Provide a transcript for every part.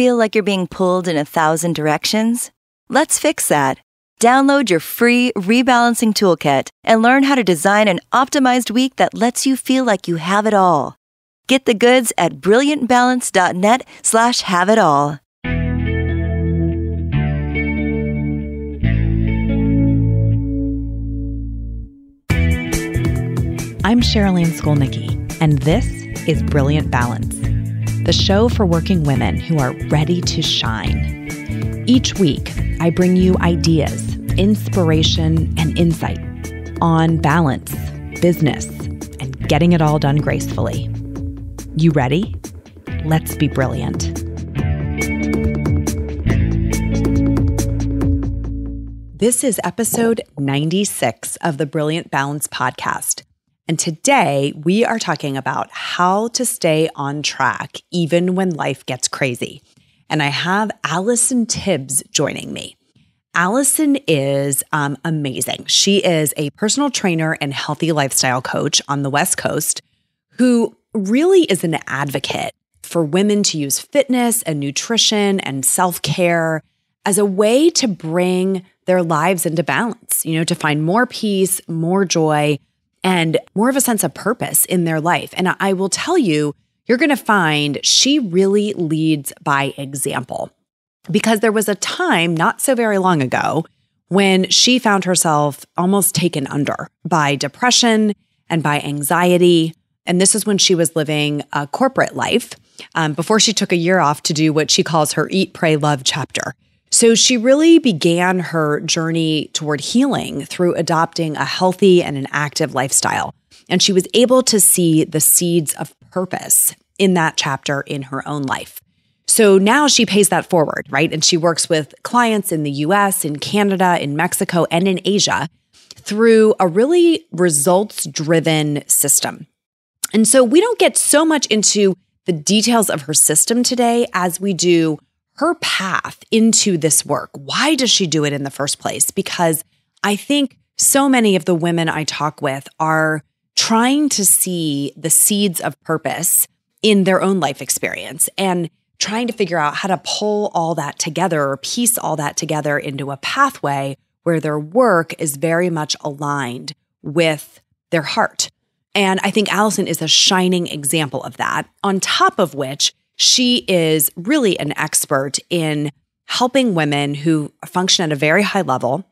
feel like you're being pulled in a thousand directions? Let's fix that. Download your free rebalancing toolkit and learn how to design an optimized week that lets you feel like you have it all. Get the goods at brilliantbalance.net slash have it all. I'm Cherylanne Skolnicki, and this is Brilliant Balance, the show for working women who are ready to shine. Each week, I bring you ideas, inspiration, and insight on balance, business, and getting it all done gracefully. You ready? Let's be brilliant. This is episode 96 of the Brilliant Balance podcast. And today we are talking about how to stay on track even when life gets crazy. And I have Allison Tibbs joining me. Allison is um, amazing. She is a personal trainer and healthy lifestyle coach on the West Coast who really is an advocate for women to use fitness and nutrition and self care as a way to bring their lives into balance, you know, to find more peace, more joy, and more of a sense of purpose in their life. And I will tell you, you're going to find she really leads by example because there was a time not so very long ago when she found herself almost taken under by depression and by anxiety. And this is when she was living a corporate life um, before she took a year off to do what she calls her Eat, Pray, Love chapter. So she really began her journey toward healing through adopting a healthy and an active lifestyle. And she was able to see the seeds of purpose in that chapter in her own life. So now she pays that forward, right? And she works with clients in the US, in Canada, in Mexico, and in Asia through a really results driven system. And so we don't get so much into the details of her system today as we do her path into this work. Why does she do it in the first place? Because I think so many of the women I talk with are trying to see the seeds of purpose in their own life experience and trying to figure out how to pull all that together or piece all that together into a pathway where their work is very much aligned with their heart. And I think Allison is a shining example of that, on top of which she is really an expert in helping women who function at a very high level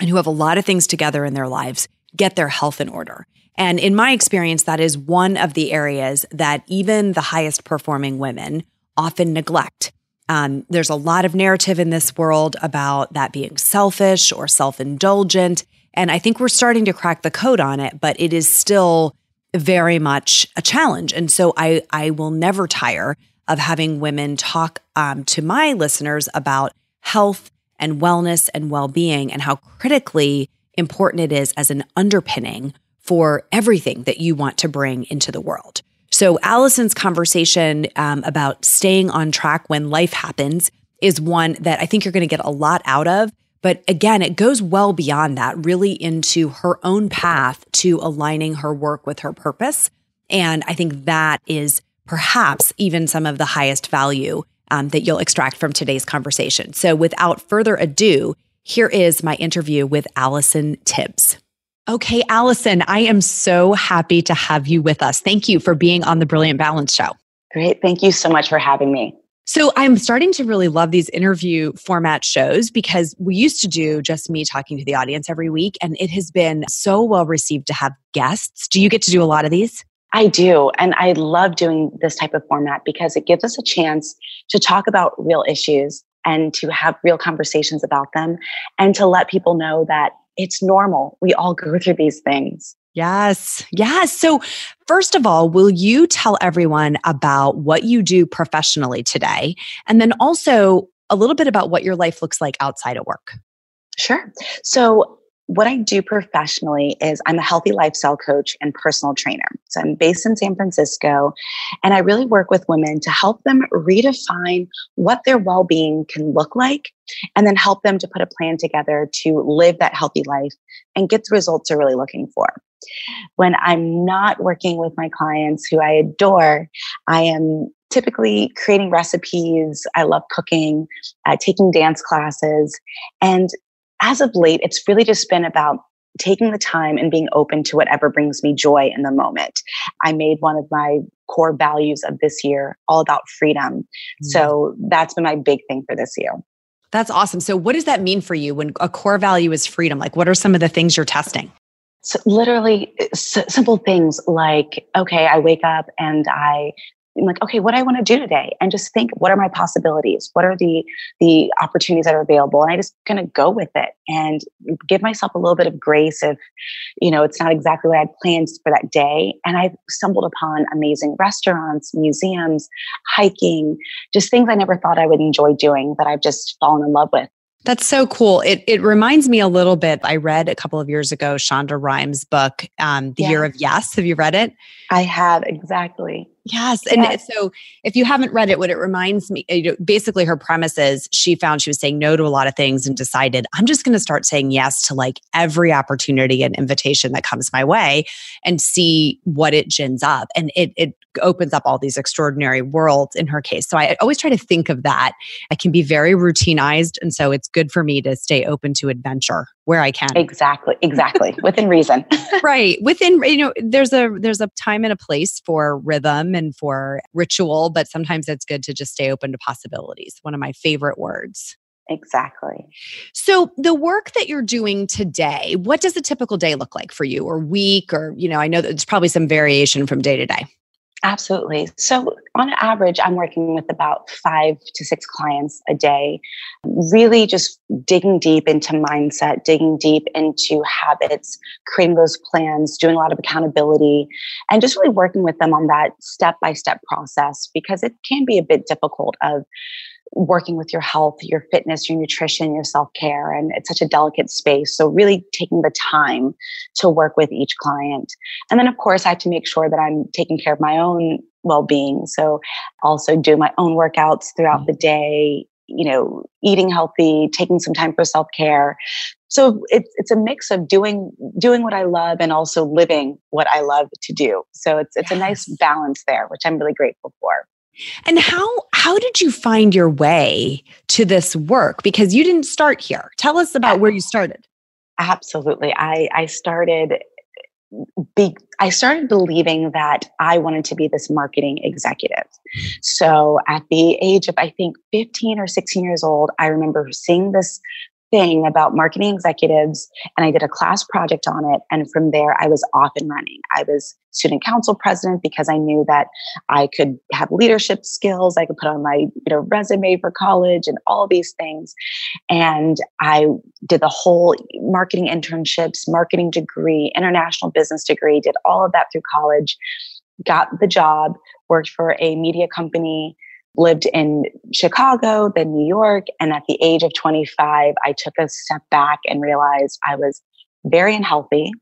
and who have a lot of things together in their lives get their health in order. And in my experience, that is one of the areas that even the highest performing women often neglect. Um, there's a lot of narrative in this world about that being selfish or self indulgent. And I think we're starting to crack the code on it, but it is still very much a challenge. And so I, I will never tire of having women talk um, to my listeners about health and wellness and well being and how critically important it is as an underpinning for everything that you want to bring into the world. So, Allison's conversation um, about staying on track when life happens is one that I think you're going to get a lot out of. But again, it goes well beyond that, really into her own path to aligning her work with her purpose. And I think that is perhaps even some of the highest value um, that you'll extract from today's conversation. So, without further ado, here is my interview with Allison Tibbs. Okay, Allison, I am so happy to have you with us. Thank you for being on the Brilliant Balance Show. Great. Thank you so much for having me. So I'm starting to really love these interview format shows because we used to do just me talking to the audience every week, and it has been so well received to have guests. Do you get to do a lot of these? I do. And I love doing this type of format because it gives us a chance to talk about real issues and to have real conversations about them and to let people know that it's normal. We all go through these things. Yes. Yes. So, first of all, will you tell everyone about what you do professionally today? And then also a little bit about what your life looks like outside of work. Sure. So, what I do professionally is I'm a healthy lifestyle coach and personal trainer. So I'm based in San Francisco and I really work with women to help them redefine what their well being can look like and then help them to put a plan together to live that healthy life and get the results they're really looking for. When I'm not working with my clients who I adore, I am typically creating recipes. I love cooking, uh, taking dance classes. And as of late, it's really just been about taking the time and being open to whatever brings me joy in the moment. I made one of my core values of this year all about freedom. Mm-hmm. So that's been my big thing for this year. That's awesome. So, what does that mean for you when a core value is freedom? Like, what are some of the things you're testing? So literally s- simple things like, okay, I wake up and I I'm like, okay, what do I want to do today? And just think, what are my possibilities? What are the the opportunities that are available? And I just kind of go with it and give myself a little bit of grace if, you know, it's not exactly what I had planned for that day. And i've stumbled upon amazing restaurants, museums, hiking, just things I never thought I would enjoy doing that I've just fallen in love with. That's so cool. It it reminds me a little bit. I read a couple of years ago Shonda Rhimes' book, um, "The Year of Yes." Have you read it? I have exactly. Yes. And yes. so if you haven't read it, what it reminds me basically her premise is she found she was saying no to a lot of things and decided, I'm just going to start saying yes to like every opportunity and invitation that comes my way and see what it gins up. And it, it opens up all these extraordinary worlds in her case. So I always try to think of that. I can be very routinized. And so it's good for me to stay open to adventure where I can. Exactly. Exactly. Within reason. right. Within, you know, there's a, there's a time and a place for rhythm and for ritual, but sometimes it's good to just stay open to possibilities. One of my favorite words. Exactly. So, the work that you're doing today, what does a typical day look like for you or week? Or, you know, I know that there's probably some variation from day to day. Absolutely. So, on average, I'm working with about five to six clients a day, really just digging deep into mindset, digging deep into habits, creating those plans, doing a lot of accountability, and just really working with them on that step by step process because it can be a bit difficult of working with your health, your fitness, your nutrition, your self care. And it's such a delicate space. So, really taking the time to work with each client. And then, of course, I have to make sure that I'm taking care of my own well being. So, also do my own workouts throughout mm-hmm. the day, you know, eating healthy, taking some time for self care. So it's it's a mix of doing doing what I love and also living what I love to do. So it's it's yes. a nice balance there, which I'm really grateful for. And how how did you find your way to this work? Because you didn't start here. Tell us about where you started. Absolutely. I I started be, I started believing that I wanted to be this marketing executive. So at the age of I think 15 or 16 years old, I remember seeing this thing about marketing executives and I did a class project on it. And from there, I was off and running. I was student council president because I knew that I could have leadership skills. I could put on my you know resume for college and all these things. And I did the whole marketing internships, marketing degree, international business degree, did all of that through college, got the job, worked for a media company lived in Chicago, then New York. And at the age of 25, I took a step back and realized I was very unhealthy.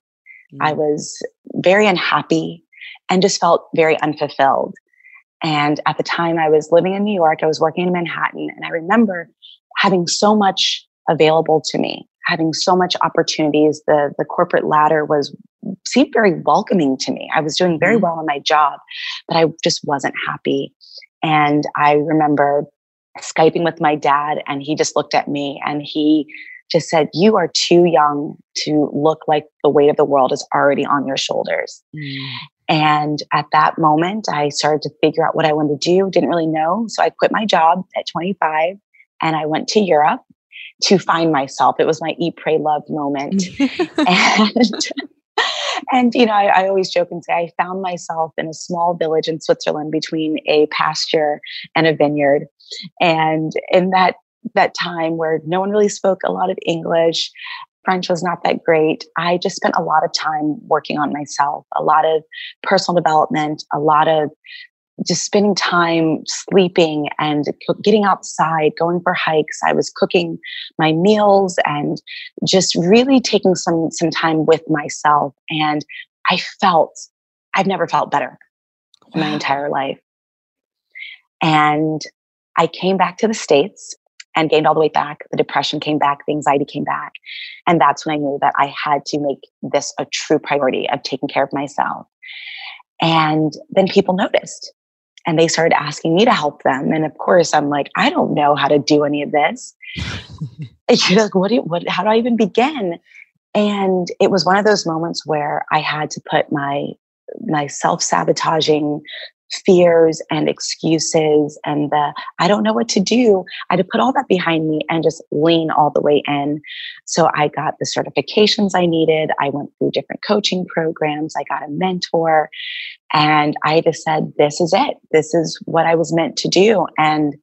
Mm-hmm. I was very unhappy and just felt very unfulfilled. And at the time I was living in New York, I was working in Manhattan. And I remember having so much available to me, having so much opportunities. The, the corporate ladder was seemed very welcoming to me. I was doing very mm-hmm. well in my job, but I just wasn't happy. And I remember Skyping with my dad, and he just looked at me and he just said, You are too young to look like the weight of the world is already on your shoulders. Mm. And at that moment, I started to figure out what I wanted to do, didn't really know. So I quit my job at 25 and I went to Europe to find myself. It was my eat, pray, love moment. and and you know, I, I, always joke and say I found myself in a small village in Switzerland between a pasture and a vineyard, and in that that time where no one really spoke a lot of English, French was not that great. I just spent a lot of time working on myself, a lot of personal development, a lot of just spending time sleeping and getting outside, going for hikes. I was cooking my meals and just really taking some some time with myself. And I felt I've never felt better wow. in my entire life. And I came back to the States and gained all the way back. The depression came back, the anxiety came back. And that's when I knew that I had to make this a true priority of taking care of myself. And then people noticed and they started asking me to help them. And of course, I'm like, I don't know how to do any of this. you're like, what do you, what, how do I even begin? And it was one of those moments where I had to put my, my self sabotaging fears and excuses and the I don't know what to do. I had to put all that behind me and just lean all the way in. So I got the certifications I needed. I went through different coaching programs. I got a mentor and I just said, this is it. This is what I was meant to do. And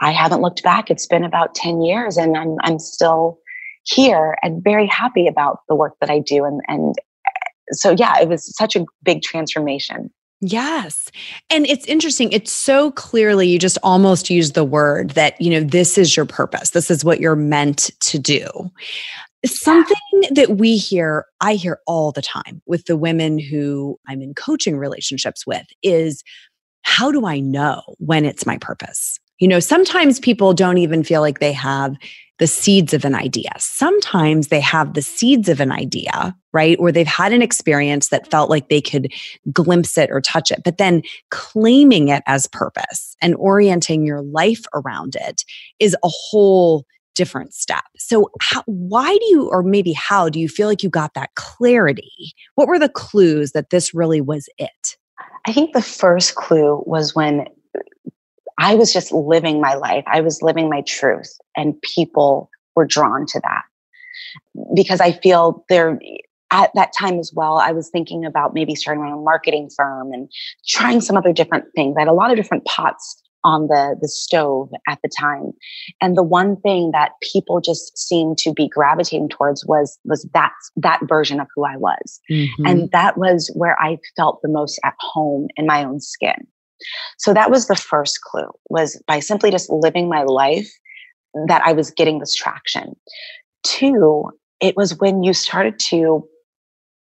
I haven't looked back. It's been about 10 years and I'm, I'm still here and very happy about the work that I do. And, and so, yeah, it was such a big transformation. Yes. And it's interesting. It's so clearly, you just almost use the word that, you know, this is your purpose. This is what you're meant to do. Something that we hear, I hear all the time with the women who I'm in coaching relationships with is how do I know when it's my purpose? You know, sometimes people don't even feel like they have the seeds of an idea. Sometimes they have the seeds of an idea, right? Or they've had an experience that felt like they could glimpse it or touch it, but then claiming it as purpose and orienting your life around it is a whole different step. So, how, why do you, or maybe how do you feel like you got that clarity? What were the clues that this really was it? I think the first clue was when I was just living my life. I was living my truth, and people were drawn to that because I feel there at that time as well. I was thinking about maybe starting my own marketing firm and trying some other different things. I had a lot of different pots on the the stove at the time and the one thing that people just seemed to be gravitating towards was was that that version of who I was mm-hmm. and that was where I felt the most at home in my own skin so that was the first clue was by simply just living my life that I was getting this traction. Two, it was when you started to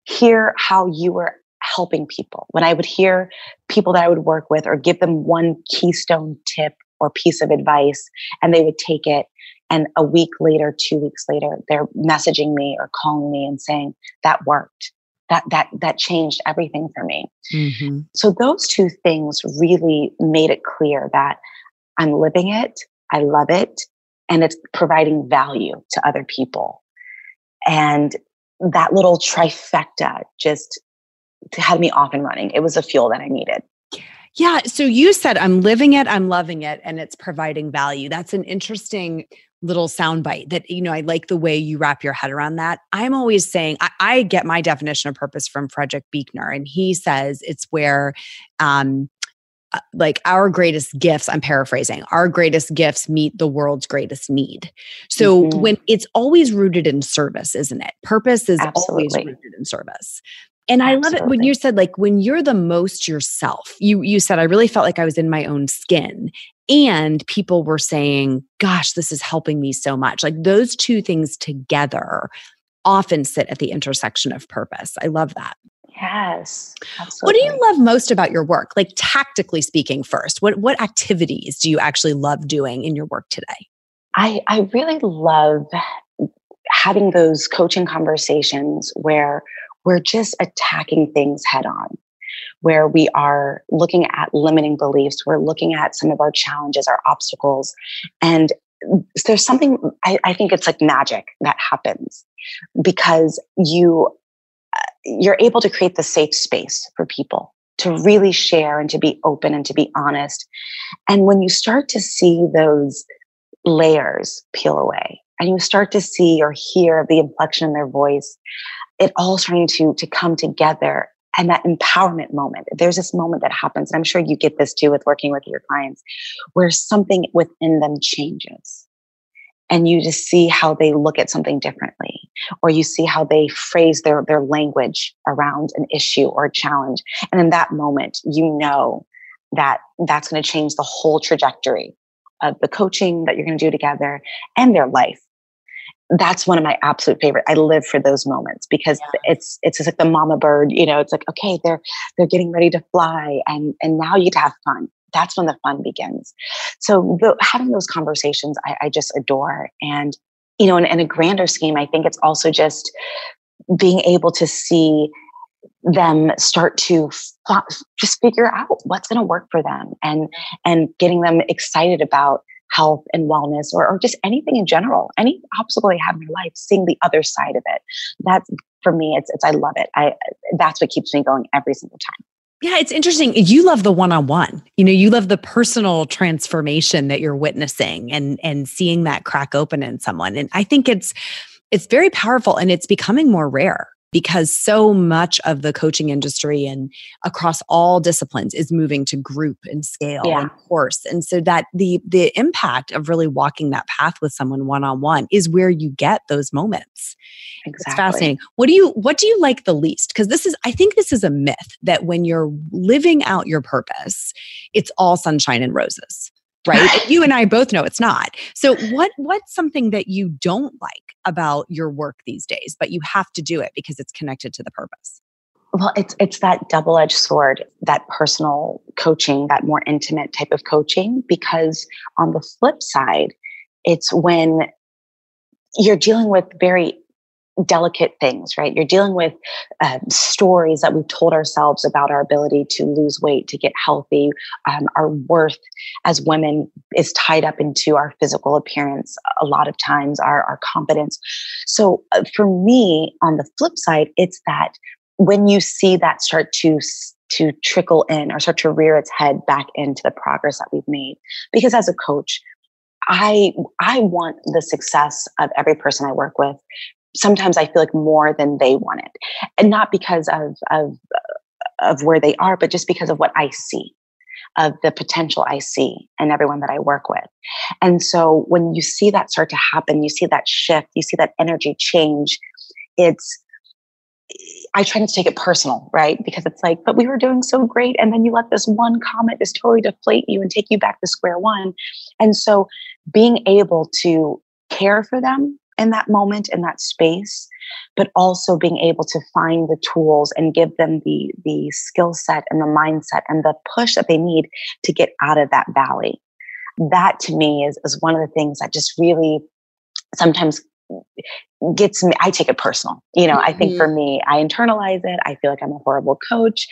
hear how you were helping people. When I would hear people that I would work with or give them one keystone tip or piece of advice and they would take it and a week later, two weeks later, they're messaging me or calling me and saying that worked that that that changed everything for me mm-hmm. so those two things really made it clear that i'm living it i love it and it's providing value to other people and that little trifecta just had me off and running it was a fuel that i needed yeah. So you said, I'm living it, I'm loving it, and it's providing value. That's an interesting little soundbite that, you know, I like the way you wrap your head around that. I'm always saying, I, I get my definition of purpose from Frederick Buechner, and he says it's where, um, uh, like our greatest gifts, I'm paraphrasing, our greatest gifts meet the world's greatest need. So mm-hmm. when it's always rooted in service, isn't it? Purpose is Absolutely. always rooted in service. And I love it when you said like when you're the most yourself. You you said I really felt like I was in my own skin and people were saying, "Gosh, this is helping me so much." Like those two things together often sit at the intersection of purpose. I love that. Yes. Absolutely. What do you love most about your work? Like tactically speaking first. What what activities do you actually love doing in your work today? I I really love having those coaching conversations where we're just attacking things head on, where we are looking at limiting beliefs, we're looking at some of our challenges, our obstacles. And there's something, I, I think it's like magic that happens because you uh, you're able to create the safe space for people to really share and to be open and to be honest. And when you start to see those layers peel away and you start to see or hear the inflection in their voice, it all starting to to come together and that empowerment moment. There's this moment that happens and i'm sure you get this too with working with your clients where something within them changes and you just see how they look at something differently or you see how they phrase their their language around an issue or a challenge. And in that moment you know that that's going to change the whole trajectory of the coaching that you're going to do together and their life that's one of my absolute favorite. I live for those moments because yeah. it's it's just like the mama bird, you know, it's like, okay, they're they're getting ready to fly and and now you get to have fun. That's when the fun begins. So the, having those conversations, I, I, just adore. And, you know, in, in a grander scheme, I think it's also just being able to see them start to f- just figure out what's going to work for them and mm-hmm. and getting them excited about health and wellness or, or just anything in general any obstacle they have in their life seeing the other side of it that's for me it's, it's i love it i that's what keeps me going every single time yeah, it's interesting. You love the one-on-one. You know, you love the personal transformation that you're witnessing and and seeing that crack open in someone. And I think it's it's very powerful and it's becoming more rare because so much of the coaching industry and across all disciplines is moving to group and scale yeah. and course. And so that the the impact of really walking that path with someone one on one is where you get those moments. Exactly. it's fascinating. What do you what do you like the least? Because this is i think this is a myth that when you're living out your purpose it's all sunshine and roses right? You and i both know it's not. So what what's something that you don't like about your work these days but you have to do it because it's connected to the purpose? Well it's it's that double-edged sword that personal coaching that more intimate type of coaching because on the flip side it's when you're dealing with very delicate things, right? You're dealing with um, stories that we've told ourselves about our ability to lose weight, to get healthy. Um, our worth as women is tied up into our physical appearance a lot of times, our, our competence. So uh, for me, on the flip side, it's that when you see that start to to trickle in or start to rear its head back into the progress that we've made because as a coach I I want the success of every person I work with sometimes I feel like more than they want it, and not because of of of where they are, but just because of what I see, of the potential I see and everyone that I work with. And so when you see that start to happen, you see that shift, you see that energy change. It's I try not to take it personal, right? Because it's like, but we were doing so great. And then you let this one comment just totally deflate you and take you back to square one. And so being able to care for them in that moment in that space but also being able to find the tools and give them the the skill set and the mindset and the push that they need to get out of that valley that to me is, is one of the things that just really sometimes gets me i take it personal you know mm-hmm. i think for mm-hmm. me i internalize it i feel like i'm a horrible coach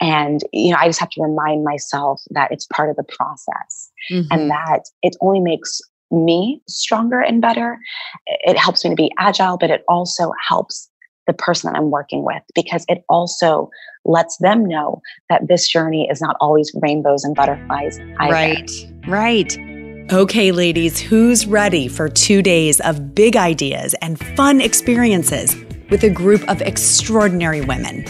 and you know i just have to remind myself that it's part of the process mm-hmm. and that it only makes me stronger and better. It helps me to be agile, but it also helps the person that I'm working with because it also lets them know that this journey is not always rainbows and butterflies. Either. Right, right. Okay, ladies, who's ready for two days of big ideas and fun experiences with a group of extraordinary women?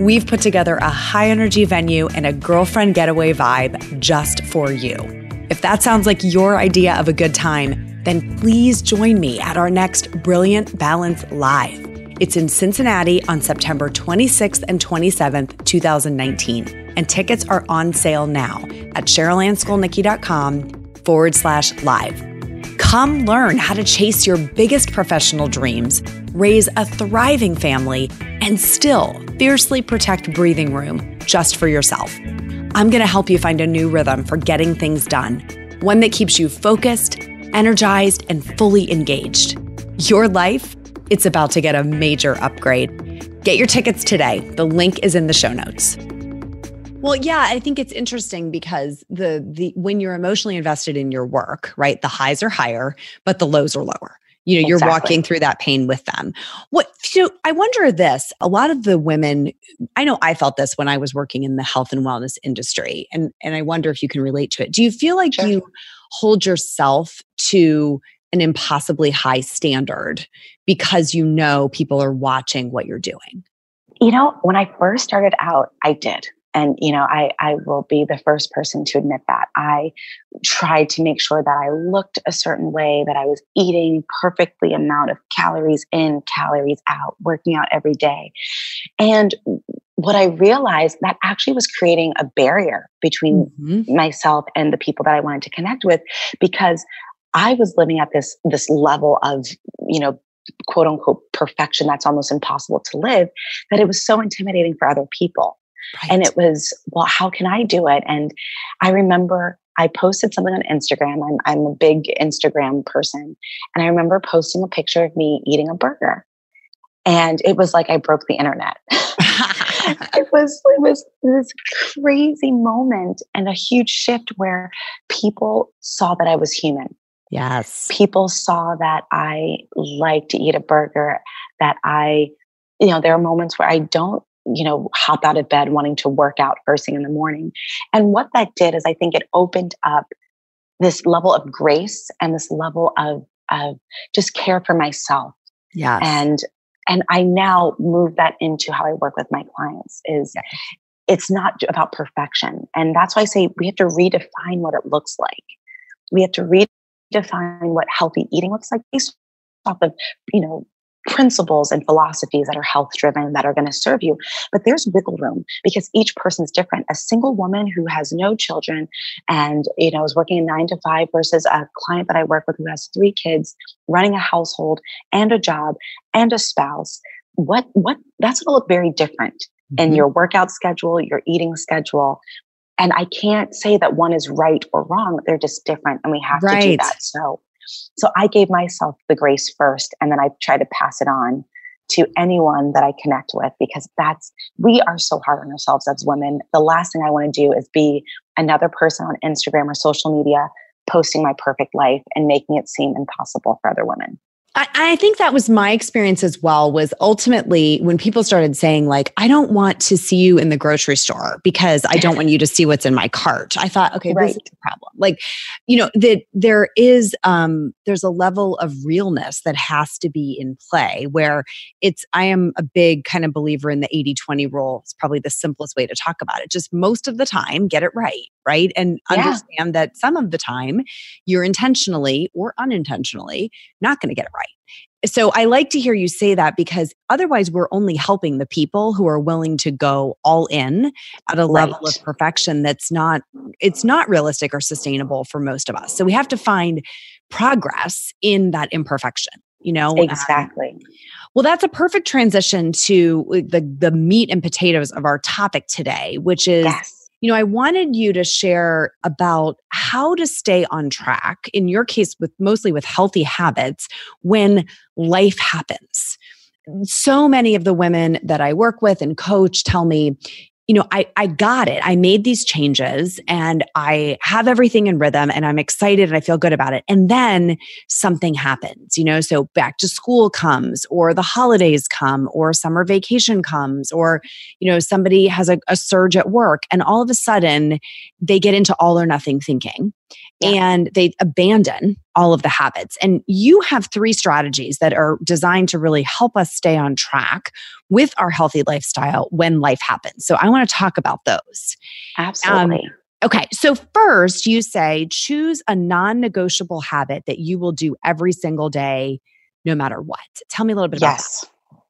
We've put together a high energy venue and a girlfriend getaway vibe just for you. If that sounds like your idea of a good time, then please join me at our next Brilliant Balance Live. It's in Cincinnati on September 26th and 27th, 2019. And tickets are on sale now at CherylanneSkolnicki.com forward slash live. Come learn how to chase your biggest professional dreams, raise a thriving family, and still fiercely protect breathing room just for yourself. I'm going to help you find a new rhythm for getting things done, one that keeps you focused, energized, and fully engaged. Your life, it's about to get a major upgrade. Get your tickets today. The link is in the show notes. Well, yeah, I think it's interesting because the the when you're emotionally invested in your work, right? The highs are higher, but the lows are lower you know exactly. you're walking through that pain with them what so i wonder this a lot of the women i know i felt this when i was working in the health and wellness industry and and i wonder if you can relate to it do you feel like sure. you hold yourself to an impossibly high standard because you know people are watching what you're doing you know when i first started out i did and you know i i will be the first person to admit that. I tried to make sure that i looked a certain way that i was eating perfectly amount of calories in calories out working out every day. And what i realized that actually was creating a barrier between mm-hmm. myself and the people that i wanted to connect with because i was living at this this level of you know quote unquote perfection that's almost impossible to live that it was so intimidating for other people Right. And it was, well, how can I do it? And I remember I posted something on Instagram. I'm, I'm a big Instagram person. And I remember posting a picture of me eating a burger. And it was like I broke the internet. it was it was this crazy moment and a huge shift where people saw that I was human. Yes. People saw that I like to eat a burger, that I, you know, there are moments where I don't, you know, hop out of bed wanting to work out first thing in the morning. And what that did is I think it opened up this level of grace and this level of of just care for myself. Yeah. And and I now move that into how I work with my clients is yes. it's not about perfection. And that's why I say we have to redefine what it looks like. We have to redefine what healthy eating looks like based off of, you know, principles and philosophies that are health driven that are going to serve you. But there's wiggle room because each person's different. A single woman who has no children and, you know, is working a nine to five versus a client that I work with who has three kids, running a household and a job and a spouse. What, what, that's going to look very different mm-hmm. in your workout schedule, your eating schedule. And I can't say that one is right or wrong. They're just different and we have right. to do that. So so I gave myself the grace first, and then I try to pass it on to anyone that I connect with because that's, we are so hard on ourselves as women. The last thing I want to do is be another person on Instagram or social media posting my perfect life and making it seem impossible for other women. I, I, think that was my experience as well was ultimately when people started saying like i don't want to see you in the grocery store because i don't want you to see what's in my cart. I thought okay right. this is a problem. Like you know that there is um there's a level of realness that has to be in play where it's i am a big kind of believer in the 80-20 rule. It's probably the simplest way to talk about it. Just most of the time get it right right? And yeah. understand that some of the time you're intentionally or unintentionally not going to get it right so I like to hear you say that because otherwise we're only helping the people who are willing to go all in at a right. level of perfection that's not it's not realistic or sustainable for most of us. So we have to find progress in that imperfection, you know? Um, exactly. Um, well, that's a perfect transition to the the meat and potatoes of our topic today, which is yes you know, I wanted you to share about how to stay on track, in your case, with mostly with healthy habits when life happens. So many of the women that I work with and coach tell me, you know, I, I got it. I made these changes and I have everything in rhythm and I'm excited and I feel good about it. And then something happens, you know, so back to school comes or the holidays come or summer vacation comes or, you know, somebody has a, a surge at work and all of a sudden they get into all or nothing thinking yeah. and they abandon all of the habits. And you have three strategies that are designed to really help us stay on track with our healthy lifestyle when life happens. So I want to talk about those. Absolutely. Um, Okay, so first you say choose a non negotiable habit that you will do every single day, no matter what. Tell me a little bit yes. about that.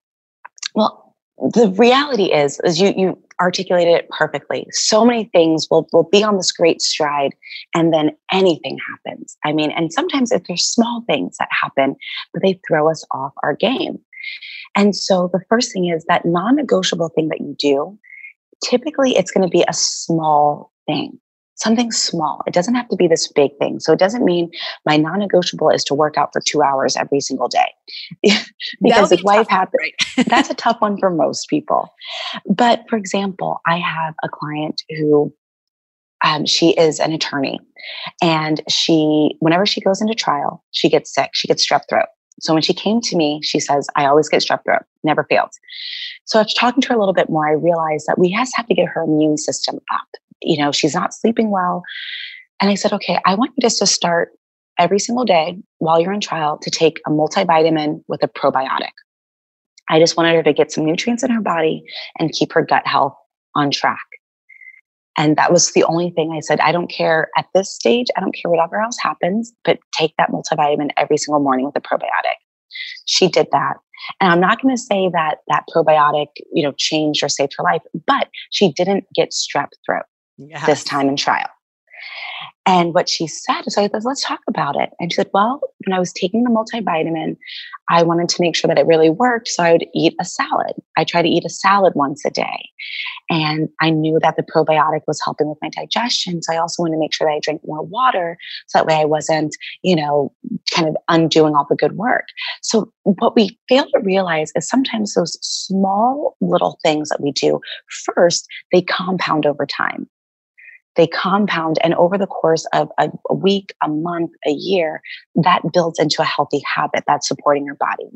Well, the reality is, is you you articulated it perfectly. So many things will, will be on this great stride and then anything happens. I mean, and sometimes if there's small things that happen, but they throw us off our game. And so the first thing is that non-negotiable thing that you do, typically it's going to be a small thing something small. It doesn't have to be this big thing. So it doesn't mean my non-negotiable is to work out for two hours every single day. because be if life happens, right? that's a tough one for most people. But for example, I have a client who um, she is an attorney and she whenever she goes into trial she gets sick she gets strep throat so when she came to me she says i always get strep throat never fails so after talking to her a little bit more i realized that we to have to get her immune system up you know, she's not sleeping well. And I said, okay, I want you just to start every single day while you're in trial to take a multivitamin with a probiotic. I just wanted her to get some nutrients in her body and keep her gut health on track. And that was the only thing I said. I don't care at this stage, I don't care whatever else happens, but take that multivitamin every single morning with a probiotic. She did that. And I'm not going to say that that probiotic, you know, changed or saved her life, but she didn't get strep throat yes. this time in trial. And what she said, so I said, let's talk about it. And she said, well, when I was taking the multivitamin, I wanted to make sure that it really worked. So I would eat a salad. I try to eat a salad once a day. And I knew that the probiotic was helping with my digestion. So I also wanted to make sure that I drink more water. So that way I wasn't, you know, kind of undoing all the good work. So what we fail to realize is sometimes those small little things that we do, first, they compound over time they compound and over the course of a, a, week a month a year that builds into a healthy habit that's supporting your body.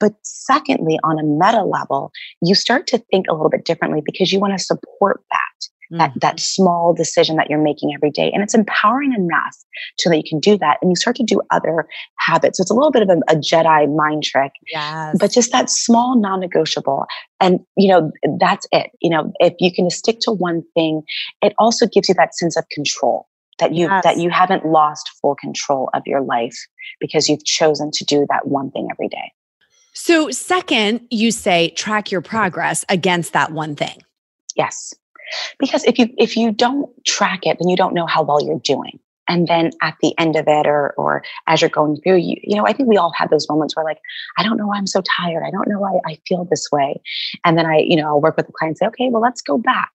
But secondly on a meta level you start to think a little bit differently because you want to support that that mm-hmm. that small decision that you're making every day and it's empowering enough so that you can do that and you start to do other habits so it's a little bit of a, a jedi mind trick yes. but just that small non-negotiable and you know that's it you know if you can stick to one thing it also gives you that sense of control that you yes. that you haven't lost full control of your life because you've chosen to do that one thing every day so second you say track your progress against that one thing yes because if you if you don't track it then you don't know how well you're doing. And then at the end of it or or as you're going through you you know i think we all have those moments where like i don't know why i'm so tired. I don't know why i feel this way. And then i you know i'll work with the client and say okay well let's go back.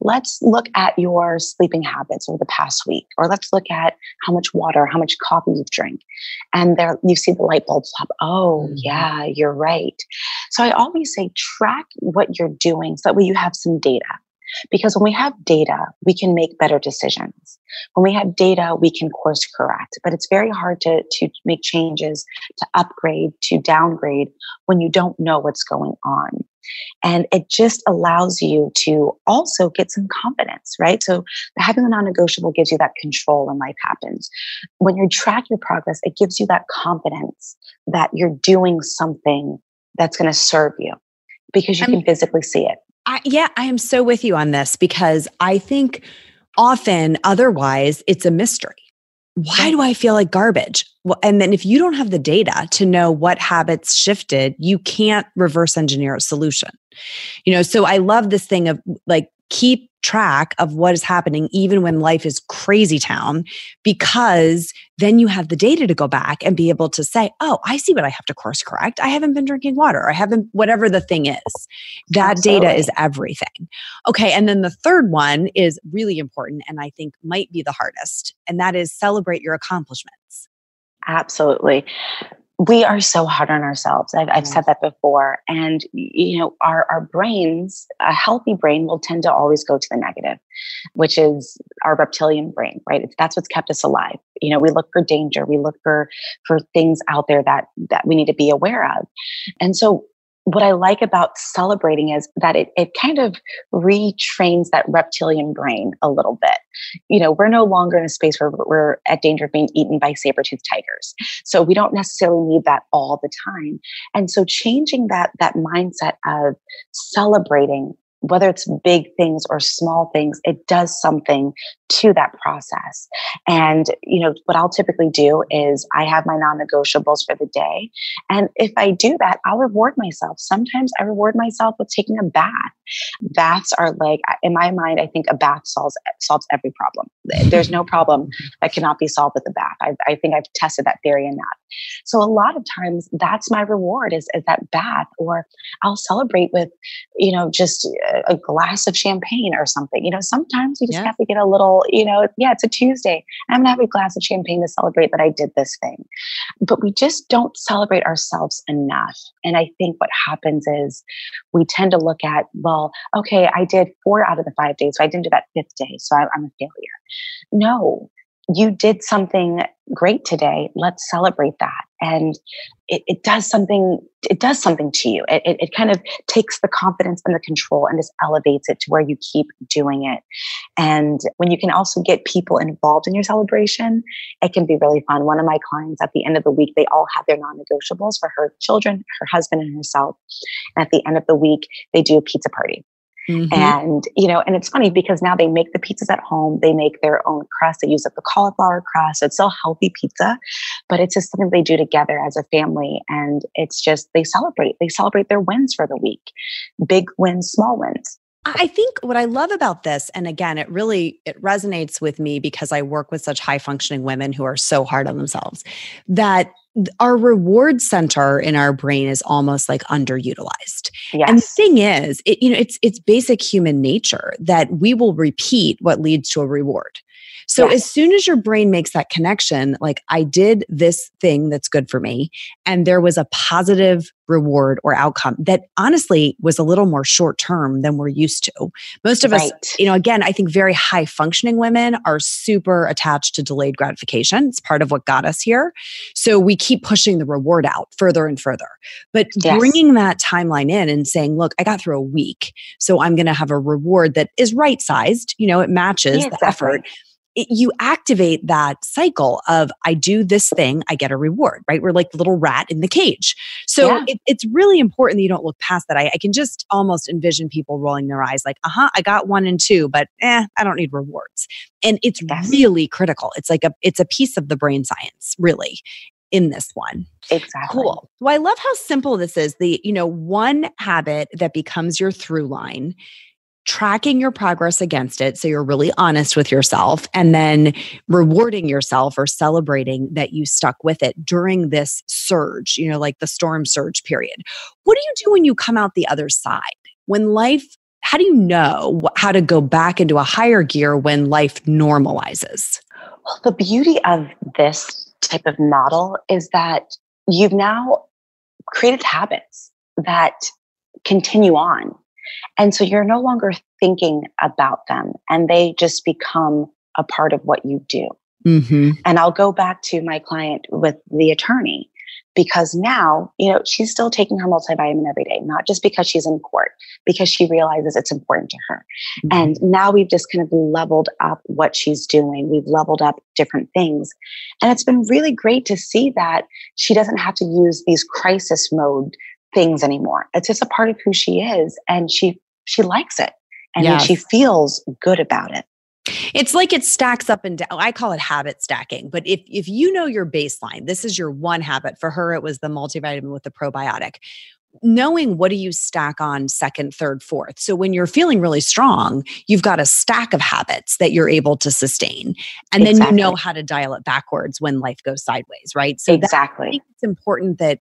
Let's look at your sleeping habits over the past week or let's look at how much water how much coffee you've drank. And there you see the light bulbs pop. Oh mm-hmm. yeah you're right. So i always say track what you're doing so that way you have some data because when we have data, we can make better decisions. When we have data, we can course correct. But it's very hard to, to make changes, to upgrade, to downgrade when you don't know what's going on. And it just allows you to also get some confidence, right? So having the non-negotiable gives you that control when life happens. When you track your progress, it gives you that confidence that you're doing something that's going to serve you because you can physically see it. I, yeah, I am so with you on this because I think often otherwise it's a mystery. Why do I feel like garbage? Well, and then if you don't have the data to know what habits shifted, you can't reverse engineer a solution. You know, so I love this thing of like keep track of what is happening even when life is crazy town because then you have the data to go back and be able to say oh i see what i have to course correct. I haven't been drinking water. I haven't whatever the thing is. That Absolutely. data is everything. Okay and then the third one is really important and i think might be the hardest and that is celebrate your accomplishments. Absolutely we are so hard on ourselves. I've, I've, said that before. And, you know, our, our brains, a healthy brain will tend to always go to the negative, which is our reptilian brain, right? It's, that's what's kept us alive. You know, we look for danger. We look for, for things out there that, that we need to be aware of. And so what I like about celebrating is that it, it kind of retrains that reptilian brain a little bit. You know, we're no longer in a space where we're at danger of being eaten by saber-toothed tigers. So we don't necessarily need that all the time. And so changing that that mindset of celebrating whether it's big things or small things, it does something to that process. And, you know, what I'll typically do is I have my non negotiables for the day. And if I do that, I'll reward myself. Sometimes I reward myself with taking a bath. Baths are like, in my mind, I think a bath solves, solves every problem. There's no problem that cannot be solved with a bath. I, I think I've tested that theory enough. So a lot of times that's my reward is, is that bath, or I'll celebrate with, you know, just a glass of champagne or something. You know, sometimes you just yeah. have to get a little, you know, yeah, it's a Tuesday. I'm gonna have a glass of champagne to celebrate that I did this thing. But we just don't celebrate ourselves enough. And I think what happens is we tend to look at, well, okay, I did four out of the five days, so I didn't do that fifth day, so I'm a failure. No, you did something great today. Let's celebrate that. And it, it does something, it does something to you. It, it, it, kind of takes the confidence and the control and just elevates it to where you keep doing it. And when you can also get people involved in your celebration, it can be really fun. One of my clients at the end of the week, they all have their non-negotiables for her children, her husband and herself. And at the end of the week, they do a pizza party. Mm-hmm. And, you know, and it's funny because now they make the pizzas at home. They make their own crust. They use up the cauliflower crust. It's still healthy pizza, but it's just something they do together as a family. And it's just, they celebrate. They celebrate their wins for the week, big wins, small wins. I think what I love about this, and again, it really it resonates with me because I work with such high functioning women who are so hard on themselves that our reward center in our brain is almost like underutilized. Yes. And the thing is, it, you know, it's it's basic human nature that we will repeat what leads to a reword. So as soon as your brain makes that connection, like I did this thing that's good for me, and there was a positive reward or outcome that honestly was a little more short term than we're used to. Most of right. us, you know, again, I think very high functioning women are super attached to delayed gratification. It's part of what got us here. So we keep pushing the reward out further and further. But yes. bringing that timeline in and saying, look, I got through a week, so I'm going to have a reward that is right sized, you know, it matches yeah, the exactly. effort it, you activate that cycle of I do this thing, I get a reward, right? We're like the little rat in the cage. So yeah. it, it's really important that you don't look past that. I, I, can just almost envision people rolling their eyes like, uh huh, I got one and two, but eh, I don't need rewards. And it's yes. really critical. It's like a, it's a piece of the brain science, really in this one. Exactly. Cool. Well, I love how simple this is. The, you know, one habit that becomes your through line tracking your progress against it so you're really honest with yourself and then rewarding yourself or celebrating that you stuck with it during this surge you know like the storm surge period. What do you do when you come out the other side? When life how do you know how to go back into a higher gear when life normalizes? Well the beauty of this type of model is that you've now created habits that continue on and so you're no longer thinking about them and they just become a part of what you do. Mm-hmm. And I'll go back to my client with the attorney because now, you know, she's still taking her multivitamin every day, not just because she's in court, because she realizes it's important to her. Mm-hmm. And now we've just kind of leveled up what she's doing. We've leveled up different things. And it's been really great to see that she doesn't have to use these crisis mode things anymore. It's just a part of who she is and she she likes it and yes. she feels good about it. It's like it stacks up and down. I call it habit stacking. But if if you know your baseline, this is your one habit. For her, it was the multivitamin with the probiotic. Knowing what do you stack on second, third, fourth. So when you're feeling really strong, you've got a stack of habits that you're able to sustain. And exactly. then you know how to dial it backwards when life goes sideways, right? So exactly. it's important that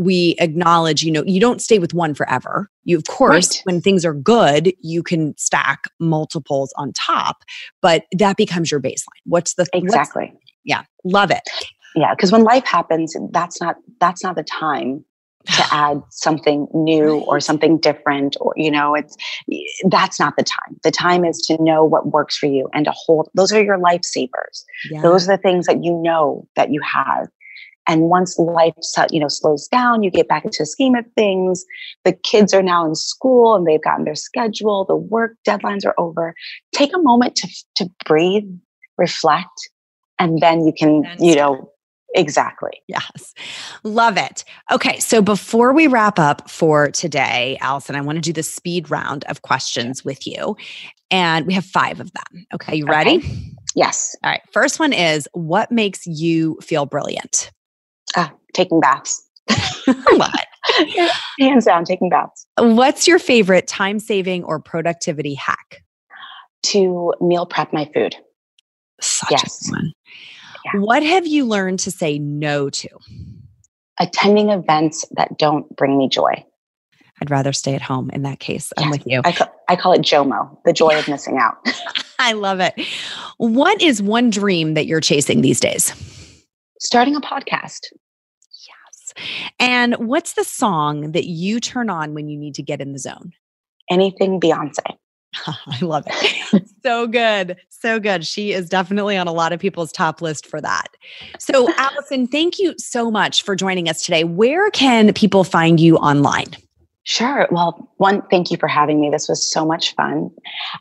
we acknowledge, you know, you don't stay with one forever. You, of course, right. when things are good, you can stack multiples on top, but that becomes your baseline. What's the exactly? What's, yeah, love it. Yeah, because when life happens, that's not that's not the time to add something new or something different or you know it's that's not the time the time is to know what works for you and to hold those are your lifesavers yeah. those are the things that you know that you have and once life, you know, slows down, you get back into the scheme of things. The kids are now in school and they've gotten their schedule. The work deadlines are over. Take a moment to to breathe, reflect, and then you can, you know, Exactly. Yes. Love it. Okay. So before we wrap up for today, Allison, I want to do the speed round of questions with you. And we have five of them. Okay. You ready? Okay. Yes. All right. First one is what makes you feel brilliant? Ah, taking baths. what? Hands down, taking baths. What's your favorite time saving or productivity hack? To meal prep my food. Such yes. Yeah. What have you learned to say no to? Attending events that don't bring me joy. I'd rather stay at home in that case. I'm with you. I call, I call it JOMO, the joy of missing out. I love it. What is one dream that you're chasing these days? Starting a podcast. Yes. And what's the song that you turn on when you need to get in the zone? Anything Beyonce. I love it. so good. So good. She is definitely on a lot of people's top list for that. So, Allison, thank you so much for joining us today. Where can people find you online? Sure. Well, one, thank you for having me. This was so much fun.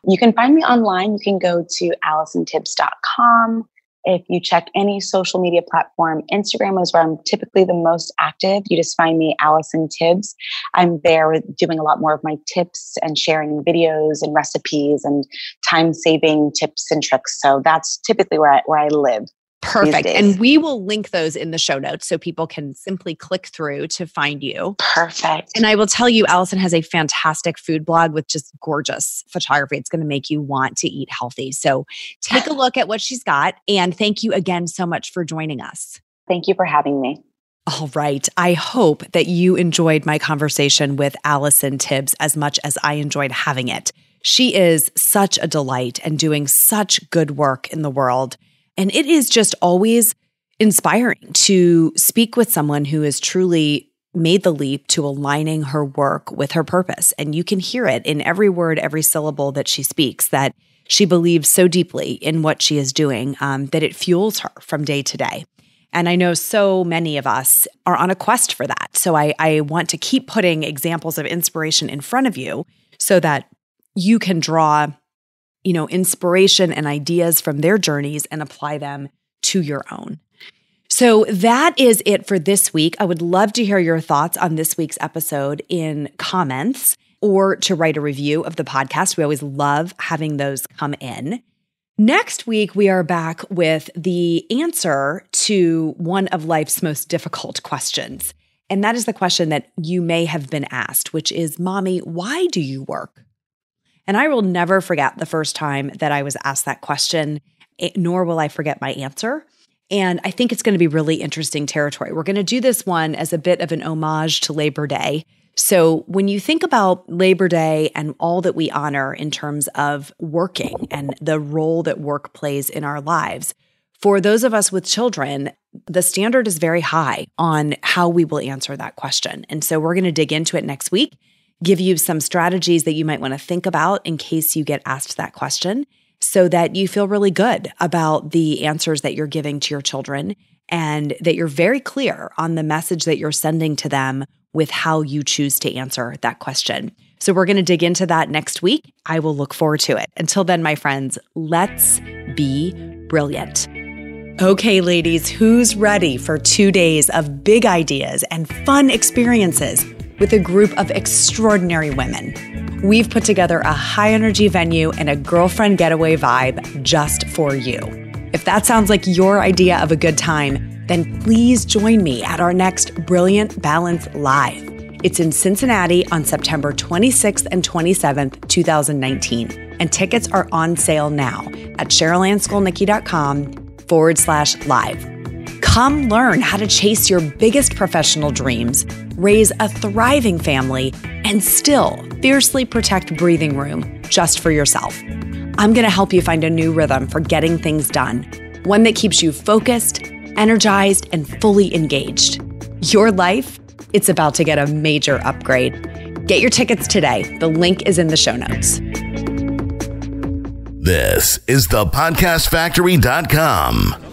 You can find me online. You can go to allisontibbs.com. If you check any social media platform, Instagram is where I'm typically the most active. You just find me Allison Tibbs. I'm there doing a lot more of my tips and sharing videos and recipes and time saving tips and tricks. So that's typically where I, where I live. Perfect. And we will link those in the show notes so people can simply click through to find you. Perfect. And I will tell you, Allison has a fantastic food blog with just gorgeous photography. It's going to make you want to eat healthy. So take a look at what she's got. And thank you again so much for joining us. Thank you for having me. All right. I hope that you enjoyed my conversation with Allison Tibbs as much as I enjoyed having it. She is such a delight and doing such good work in the world. And it is just always inspiring to speak with someone who has truly made the leap to aligning her work with her purpose. And you can hear it in every word, every syllable that she speaks that she believes so deeply in what she is doing um, that it fuels her from day to day. And I know so many of us are on a quest for that. So I, I want to keep putting examples of inspiration in front of you so that you can draw you know, inspiration and ideas from their journeys and apply them to your own. So that is it for this week. I would love to hear your thoughts on this week's episode in comments or to write a review of the podcast. We always love having those come in. Next week, we are back with the answer to one of life's most difficult questions. And that is the question that you may have been asked, which is Mommy, why do you work? And I will never forget the first time that I was asked that question, nor will I forget my answer. And I think it's going to be really interesting territory. We're going to do this one as a bit of an homage to Labor Day. So, when you think about Labor Day and all that we honor in terms of working and the role that work plays in our lives, for those of us with children, the standard is very high on how we will answer that question. And so, we're going to dig into it next week give you some strategies that you might want to think about in case you get asked that question so that you feel really good about the answers that you're giving to your children and that you're very clear on the message that you're sending to them with how you choose to answer that question. So, we're going to dig into that next week. I will look forward to it. Until then, my friends, let's be brilliant. Okay, ladies, who's ready for two days of big ideas and fun experiences? With a group of extraordinary women. We've put together a high energy venue and a girlfriend getaway vibe just for you. If that sounds like your idea of a good time, then please join me at our next Brilliant Balance Live. It's in Cincinnati on September 26th and 27th, 2019. And tickets are on sale now at CherylanneSkolnicki.com forward slash live. Come learn how to chase your biggest professional dreams raise a thriving family, and still fiercely protect breathing room just for yourself. I'm going to help you find a new rhythm for getting things done, one that keeps you focused, energized, and fully engaged. Your life, it's about to get a major upgrade. Get your tickets today. The link is in the show notes. This is the podcastfactory.com.